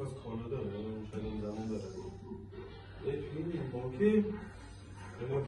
از کانادا شنیدم داره. یه فیلم باکی